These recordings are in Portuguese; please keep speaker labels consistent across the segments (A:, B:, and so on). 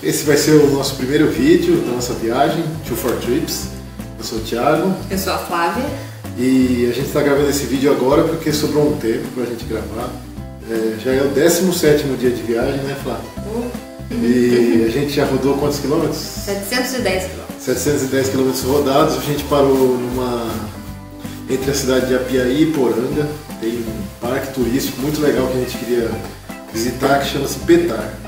A: Esse vai ser o nosso primeiro vídeo da nossa viagem, Two for Trips. Eu sou o Thiago.
B: Eu sou a Flávia.
A: E a gente está gravando esse vídeo agora porque sobrou um tempo para a gente gravar. É, já é o 17 dia de viagem, né, Flávia?
B: Uh.
A: E a gente já rodou quantos quilômetros?
B: 710 quilômetros.
A: 710 quilômetros rodados. A gente parou numa entre a cidade de Apiaí e Poranga. Tem um parque turístico muito legal que a gente queria visitar que chama-se Petar.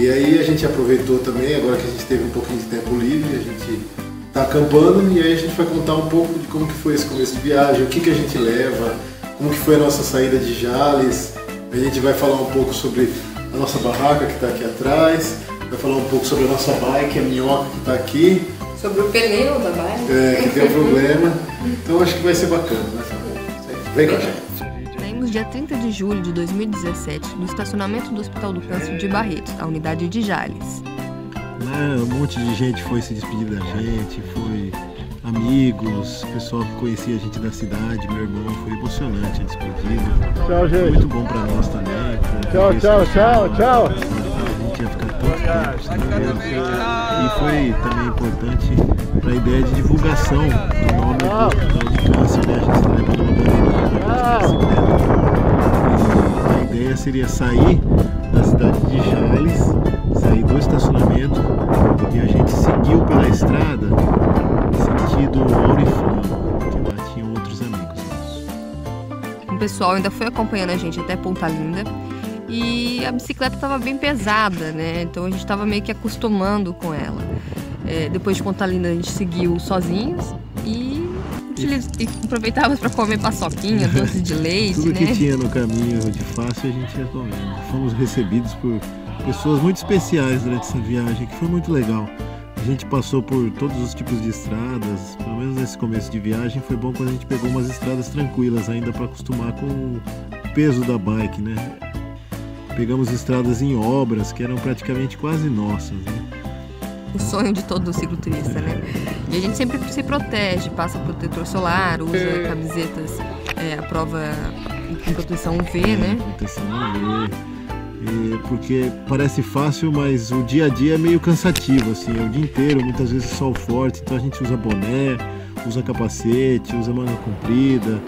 A: E aí a gente aproveitou também, agora que a gente teve um pouquinho de tempo livre, a gente está acampando e aí a gente vai contar um pouco de como que foi esse começo de viagem, o que, que a gente leva, como que foi a nossa saída de Jales. A gente vai falar um pouco sobre a nossa barraca que está aqui atrás, vai falar um pouco sobre a nossa bike, a minhoca que está aqui.
B: Sobre o pneu da bike.
A: É, que tem um problema. Então acho que vai ser bacana, né? Vem com a gente
C: dia 30 de julho de 2017, no estacionamento do Hospital do Câncer de Barretos, a unidade de Jales.
A: Lá um monte de gente foi se despedir da gente, foi amigos, pessoal que conhecia a gente da cidade, meu irmão, foi emocionante a despedida.
D: Tchau, gente.
A: Foi muito bom pra nós também.
D: Tchau, tchau, tchau, tchau.
A: A gente ia ficar tanto tempo sem E foi também importante para a ideia de divulgação do nome do Hospital de Câncer, né? A gente se lembra do ideia seria sair da cidade de Jales, sair do estacionamento e a gente seguiu pela estrada sentido Auriflama, que lá tinham outros amigos nossos.
C: O pessoal ainda foi acompanhando a gente até Ponta Linda e a bicicleta estava bem pesada, né? Então a gente estava meio que acostumando com ela. É, depois de Ponta Linda a gente seguiu sozinhos e aproveitava para comer paçoquinha, doce de leite,
A: Tudo
C: né?
A: que tinha no caminho de fácil a gente ia comendo. Fomos recebidos por pessoas muito especiais durante essa viagem, que foi muito legal. A gente passou por todos os tipos de estradas, pelo menos nesse começo de viagem foi bom quando a gente pegou umas estradas tranquilas ainda para acostumar com o peso da bike, né? Pegamos estradas em obras que eram praticamente quase nossas, né?
C: O sonho de todo cicloturista, né? E a gente sempre se protege, passa protetor solar, usa é. camisetas é, a prova com proteção UV, é, né?
A: Proteção UV. Porque parece fácil, mas o dia a dia é meio cansativo, assim, é o dia inteiro, muitas vezes sol forte, então a gente usa boné, usa capacete, usa manga comprida,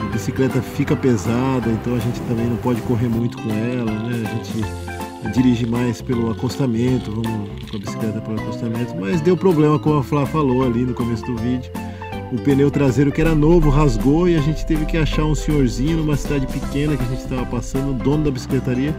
A: a bicicleta fica pesada, então a gente também não pode correr muito com ela, né? A gente dirige mais pelo acostamento, vamos com a bicicleta pelo acostamento, mas deu problema, como a Flá falou ali no começo do vídeo. O pneu traseiro que era novo rasgou e a gente teve que achar um senhorzinho numa cidade pequena que a gente estava passando, o dono da bicicletaria.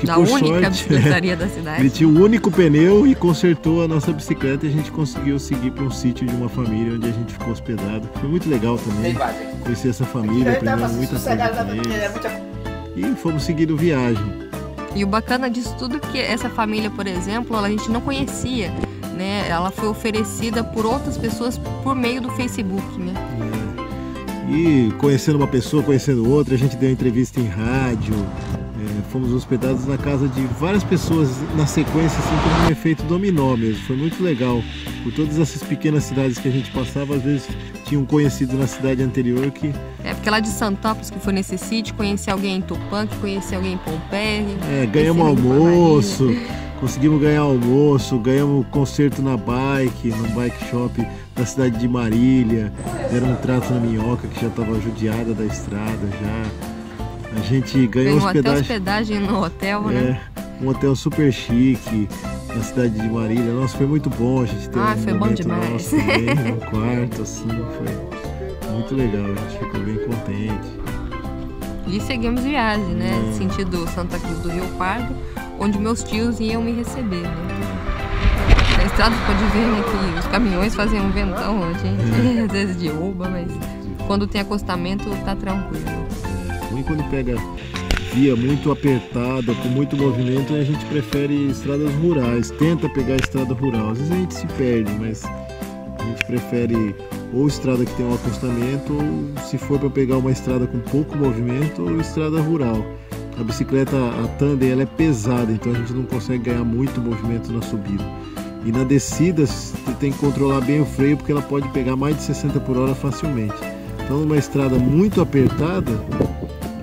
C: Que, da por única sorte, bicicletaria é, da cidade.
A: Ele tinha o um único pneu e consertou a nossa bicicleta e a gente conseguiu seguir para um sítio de uma família onde a gente ficou hospedado. Foi muito legal também conhecer essa família, aprender muita coisa com eles. E fomos seguindo viagem.
C: E o bacana disso tudo é que essa família, por exemplo, a gente não conhecia, né? Ela foi oferecida por outras pessoas por meio do Facebook, né?
A: É. E conhecendo uma pessoa, conhecendo outra, a gente deu entrevista em rádio, é, fomos hospedados na casa de várias pessoas na sequência, assim, como um efeito dominó mesmo. Foi muito legal. Por todas essas pequenas cidades que a gente passava, às vezes tinha um conhecido na cidade anterior que.
C: É, porque lá de Santópolis, que foi nesse sítio, conheci alguém em Tupã, que conheci alguém em Pompeia.
A: É, ganhamos almoço, conseguimos ganhar almoço, ganhamos concerto na bike, no bike shop da cidade de Marília. Deram um trato na minhoca que já estava judiada da estrada já. A gente ganhou
C: Ganhou
A: hospedagem.
C: Hospedagem no hotel,
A: é,
C: né?
A: Um hotel super chique na cidade de Marília. Nossa, foi muito bom. A gente teve
C: ah,
A: um
C: foi bom demais.
A: também, no quarto, assim, foi muito legal. A gente ficou bem contente.
C: E seguimos viagem, né? É. Sentido Santa Cruz do Rio Pardo, onde meus tios iam me receber, né? Na estrada pode ver né, que os caminhões fazem um ventão, a gente é. às vezes derruba, mas quando tem acostamento tá tranquilo.
A: Ruim quando pega via muito apertada, com muito movimento, a gente prefere estradas rurais, tenta pegar a estrada rural. Às vezes a gente se perde, mas a gente prefere ou estrada que tem um acostamento, ou se for para pegar uma estrada com pouco movimento, ou estrada rural. A bicicleta, a tandem, ela é pesada, então a gente não consegue ganhar muito movimento na subida. E na descida, você tem que controlar bem o freio, porque ela pode pegar mais de 60 por hora facilmente. Então, numa estrada muito apertada,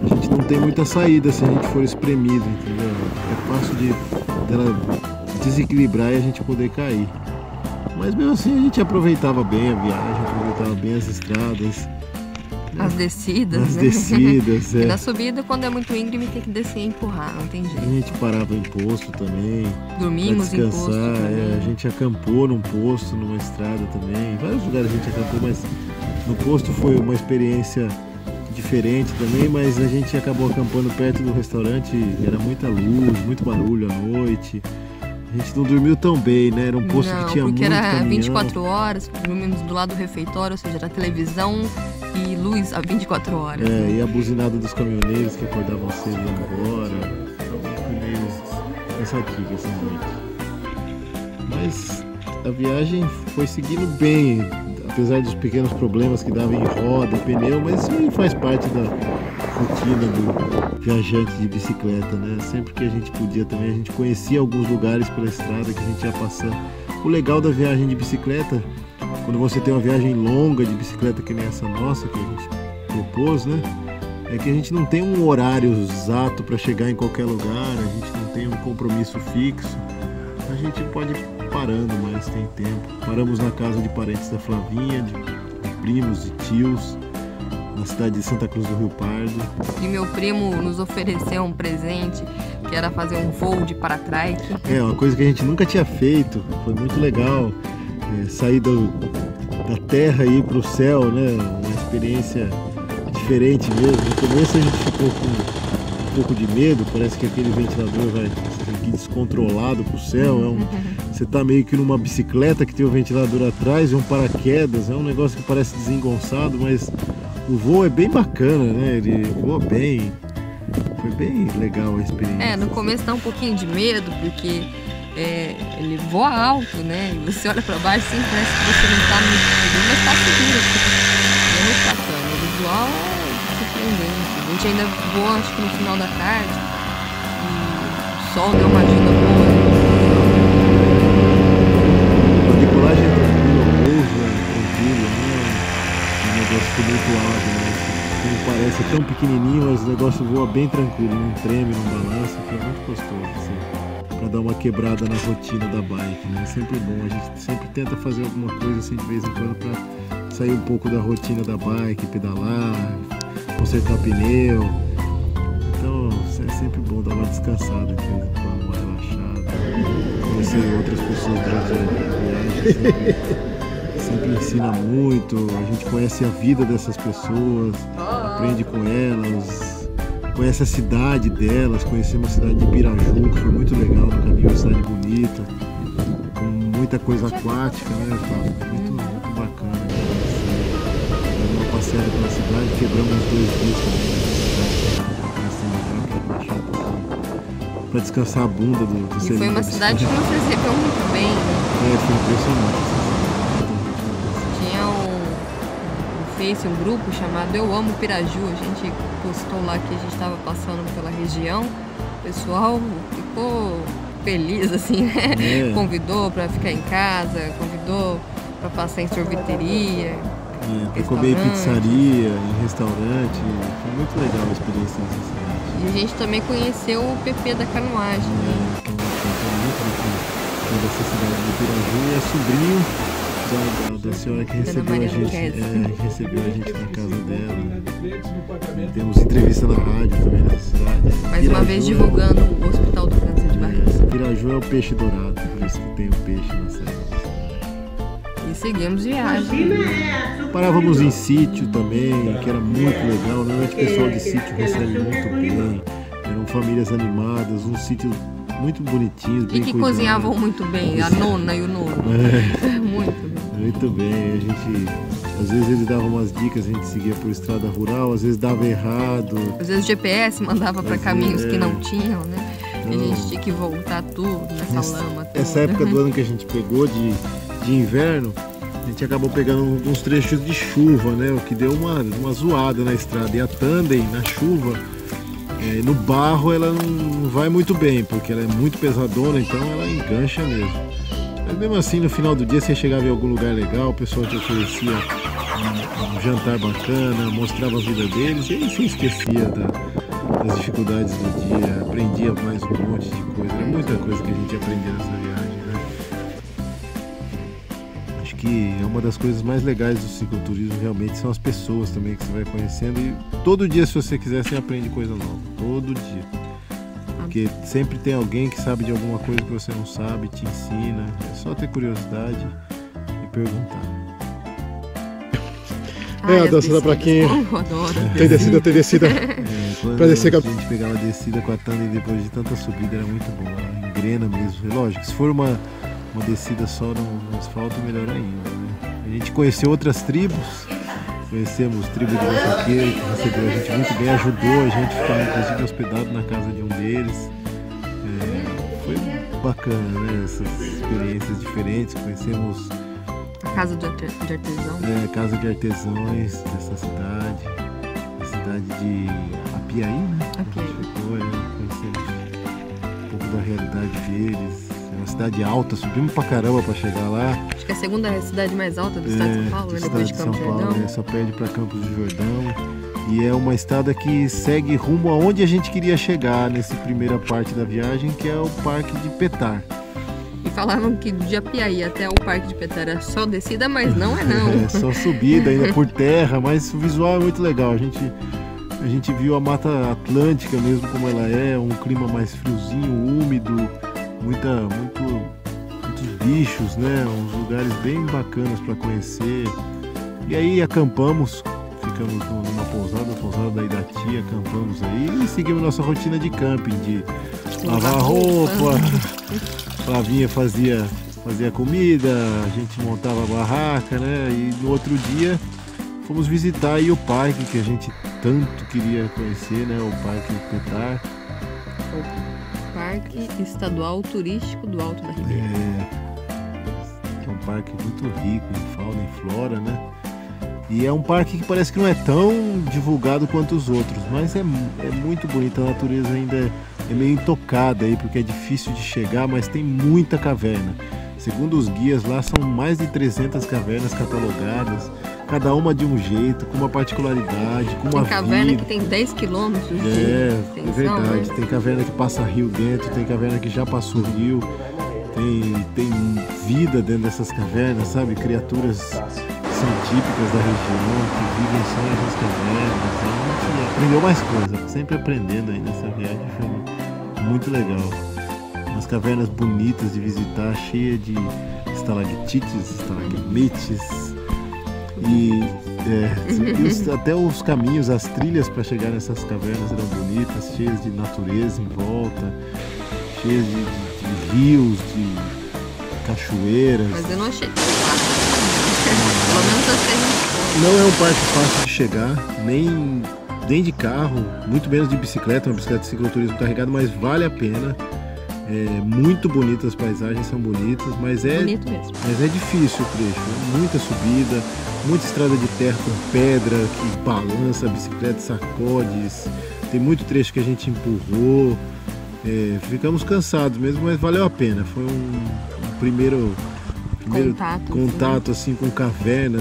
A: a gente não tem muita saída se a gente for espremido, entendeu? É fácil de dela desequilibrar e a gente poder cair. Mas mesmo assim a gente aproveitava bem a viagem, aproveitava bem as estradas.
C: As descidas,
A: As
C: né?
A: descidas,
C: E
A: é.
C: na subida, quando é muito íngreme, tem que descer e empurrar, não tem
A: A
C: jeito.
A: gente parava em posto também,
C: Dormimos em posto
A: descansar.
C: também.
A: é, a gente acampou num posto, numa estrada também. Em vários lugares a gente acampou, mas no posto foi uma experiência diferente também, mas a gente acabou acampando perto do restaurante, era muita luz, muito barulho à noite. A gente não dormiu tão bem, né? Era um posto
C: não,
A: que tinha
C: porque
A: muito
C: era
A: caminhão.
C: 24 horas, dormimos do lado do refeitório, ou seja, era televisão e luz a 24 horas.
A: É, e a buzinada dos caminhoneiros que acordavam cedo e iam embora. Meio cansativo essa noite. Mas a viagem foi seguindo bem, apesar dos pequenos problemas que dava em roda, pneu, mas isso faz parte da rotina do viajante de bicicleta, né? Sempre que a gente podia também, a gente conhecia alguns lugares pela estrada que a gente ia passando. O legal da viagem de bicicleta, quando você tem uma viagem longa de bicicleta que nem essa nossa que a gente propôs, né? É que a gente não tem um horário exato para chegar em qualquer lugar, a gente não tem um compromisso fixo. A gente pode parando, mas tem tempo. Paramos na casa de parentes da Flavinha, de primos e tios, na cidade de Santa Cruz do Rio Pardo.
C: E meu primo nos ofereceu um presente, que era fazer um voo de paratrike.
A: É, uma coisa que a gente nunca tinha feito, foi muito legal. É, sair do, da terra e ir para o céu, né? Uma experiência diferente mesmo. No começo a gente ficou com um pouco de medo, parece que aquele ventilador vai descontrolado para o céu. É um, você tá meio que numa bicicleta que tem o ventilador atrás e um paraquedas, é um negócio que parece desengonçado, mas o voo é bem bacana, né? Ele voa bem. Foi bem legal a experiência.
C: É, no começo dá um pouquinho de medo, porque é, ele voa alto, né? E você olha pra baixo assim, parece que você não tá seguro, mas tá seguro. assim. É muito bacana. O visual é surpreendente. Gente ainda voa, acho que no final da tarde. E o sol deu uma ajuda boa.
A: A decolagem é tranquila, o pouso é tranquilo, não é um negócio tumultuado, né? Como parece tão pequenininho, mas o negócio voa bem tranquilo, não treme, não balança, que é muito gostoso, assim, pra dar uma quebrada na rotina da bike, né? É sempre bom, a gente sempre tenta fazer alguma coisa assim de vez em quando pra sair um pouco da rotina da bike, pedalar, consertar pneu. Então é sempre bom dar uma descansada de vez em quando, uma relaxada conhecer outras pessoas durante a viagem sempre, sempre ensina muito, a gente conhece a vida dessas pessoas, aprende com elas, conhece a cidade delas, conhecemos a cidade de Piraju, que foi muito legal no caminho, uma cidade bonita, com muita coisa aquática, né? Muito, muito bacana. Passeada pela cidade, quebramos dois dias lugar para descansar a bunda do, do
C: E foi uma cidade que nos recebeu muito bem. né?
A: É, foi impressionante cidade.
C: Tinha um, um Face, um grupo chamado Eu Amo Piraju. A gente postou lá que a gente estava passando pela região. O pessoal ficou feliz, assim, né?
A: É.
C: Convidou para ficar em casa, convidou para passar em sorveteria.
A: É, pra comer em pizzaria, em restaurante. Foi muito legal a experiência nessa cidade.
C: E a gente também conheceu o PP da canoagem. né?
A: É, que é coisa muito dessa cidade de Piraju e é sobrinho da, da, senhora que recebeu a gente. É, que recebeu a gente na casa dela. Temos entrevista na rádio também nessa cidade.
C: Mais uma vez
A: Piraju é-
C: divulgando o Hospital do Câncer de Barriga.
A: É, Piraju é o peixe dourado, por isso que tem o peixe na cidade.
C: E seguimos viagem.
A: Parávamos em sítio também, que era muito legal. Normalmente o pessoal de sítio recebe muito bem. Eram famílias animadas, um sítio muito bonitinho,
C: E
A: bem
C: que
A: cuidado.
C: cozinhavam muito bem, a nona e o nono.
A: É,
C: Muito bem.
A: muito bem. A gente, às vezes ele dava umas dicas, a gente seguia por estrada rural, às vezes dava errado.
C: Às vezes o GPS mandava para
A: Pois é,
C: caminhos que
A: é.
C: não tinham, né? E a
A: Não.
C: gente tinha que voltar tudo nessa
A: Essa-
C: lama toda.
A: Essa época do ano que a gente pegou de, de inverno, a gente acabou pegando uns trechos de chuva, né? O que deu uma, uma zoada na estrada. E a tandem, na chuva, é, no barro, ela não vai muito bem, porque ela é muito pesadona, então ela engancha mesmo. Mas mesmo assim, no final do dia, você chegava em algum lugar legal, o pessoal te oferecia um, um jantar bacana, mostrava a vida deles, e aí você esquecia da- das dificuldades do dia, aprendia mais um monte de coisa. Era muita coisa que a gente aprendia nessa que é uma das coisas mais legais do cicloturismo realmente são as pessoas também que você vai conhecendo e todo dia se você quiser você aprende coisa nova, todo dia. Porque sempre tem alguém que sabe de alguma coisa que você não sabe, te ensina. É só ter curiosidade e perguntar.
D: É, a dança da plaquinha. Tem descida, tem descida.
A: É, quando
D: Pra descer
A: a
D: com a-
A: gente pegava a descida com a Tanda e depois de tanta subida era muito bom, ela engrena mesmo. E lógico, se for uma, uma descida só no, no asfalto, melhor ainda. Né? A gente conheceu outras tribos, conhecemos tribo de motoqueiro que recebeu a gente muito bem, ajudou a gente, ficamos inclusive hospedado na casa de um deles. É, foi bacana, né? Essas experiências diferentes, conhecemos
C: A casa arte- de artesão.
A: é, casa de artesãos dessa cidade, a cidade de Apiaí, né?
C: Apiaí.
A: A gente ficou, é, conhecemos um pouco da realidade deles. É cidade alta, subimos pra caramba pra chegar lá.
C: Acho que é a segunda cidade mais alta do estado de São Paulo,
A: É,
C: né? Depois de Campos
A: de São Paulo,
C: Jordão.
A: né? só perde pra Campos do Jordão. E é uma estrada que segue rumo aonde a gente queria chegar nessa primeira parte da viagem, que é o Parque de Petar.
C: E falavam que de Apiaí até o Parque de Petar era só descida, mas não é não.
A: É só subida ainda por terra, mas o visual é muito legal. A gente, a gente viu a Mata Atlântica mesmo como ela é, um clima mais friozinho, úmido, muita, muito, muitos bichos, né? Uns lugares bem bacanas para conhecer. E aí acampamos, ficamos nu- numa pousada, a pousada da Idati, acampamos aí e seguimos nossa rotina de camping, de lavar roupa. Flavinha fazia, fazia comida, a gente montava a barraca, né? E no outro dia fomos visitar aí o parque que a gente tanto queria conhecer, né? O Parque Petar.
C: Parque Estadual Turístico do Alto da Ribeira.
A: É, é um parque muito rico em fauna e flora, né? E é um parque que parece que não é tão divulgado quanto os outros, mas é, é muito bonito, a natureza ainda é, é meio intocada aí, porque é difícil de chegar, mas tem muita caverna. Segundo os guias, lá são mais de 300 cavernas catalogadas, cada uma de um jeito, com uma particularidade, com uma
C: Tem caverna
A: vida.
C: que tem 10 quilômetros de
A: É, é verdade.
C: né?
A: Tem caverna que passa rio dentro, tem caverna que já passou rio, tem, tem vida dentro dessas cavernas, sabe? Criaturas que são típicas da região, que vivem só nessas cavernas. A gente aprendeu mais coisa, sempre aprendendo aí nessa viagem, foi muito legal. Umas cavernas bonitas de visitar, cheia de estalactites, estalagmites. E, é, e os- até os caminhos, as trilhas para chegar nessas cavernas eram bonitas, cheias de natureza em volta, cheias de, de- de rios, de cachoeiras.
C: Mas eu não achei tão fácil. Pelo menos gente
A: Não é um parque fácil de chegar, nem, nem de carro, muito menos de bicicleta, uma bicicleta de cicloturismo carregado, mas vale a pena. É, muito bonitas as paisagens, são bonitas, mas é, mas é difícil o trecho, é muita subida, muita estrada de terra com pedra que balança a bicicleta, sacode. Tem muito trecho que a gente empurrou. é, ficamos cansados mesmo, mas valeu a pena. Foi um, um primeiro, primeiro
C: Contato,
A: contato assim com caverna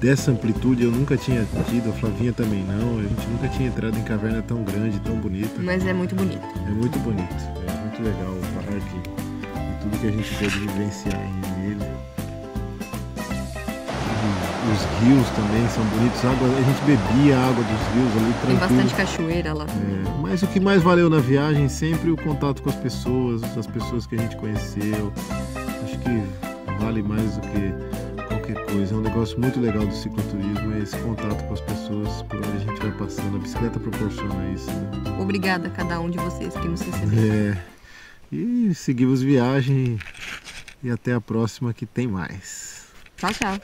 A: dessa amplitude. Eu nunca tinha tido, a Flavinha também não. A gente nunca tinha entrado em caverna tão grande, tão bonita.
C: Mas é muito bonito.
A: É muito bonito, é muito legal o parque e tudo que a gente pôde vivenciar aí os rios também são bonitos, água, a gente bebia a água dos rios ali
C: Tem
A: tranquilo.
C: bastante cachoeira lá.
A: É, mas o que mais valeu na viagem sempre o contato com as pessoas, as pessoas que a gente conheceu. Acho que vale mais do que qualquer coisa. É um negócio muito legal do cicloturismo, é esse contato com as pessoas por onde a gente vai passando. A bicicleta proporciona isso, né?
C: Obrigada a cada um de vocês que nos recebeu.
A: É. E seguimos viagem e até a próxima que tem mais.
C: Tchau, tchau.